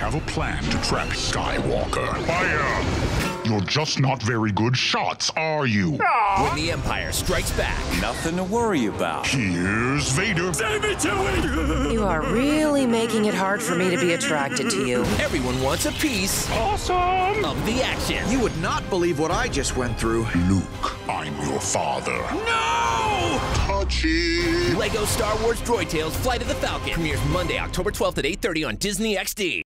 have a plan to trap Skywalker. Fire! You're just not very good shots, are you? When the Empire strikes back, Nothing to worry about. Here's Vader. Save it Chewie. You are really making it hard for me to be attracted to you. everyone wants a piece Awesome! of the action. You would not believe what I just went through. Luke, I'm your father. No! Touchy! Lego Star Wars Droid Tales Flight of the Falcon premieres Monday, October 12th at 8:30 on Disney XD.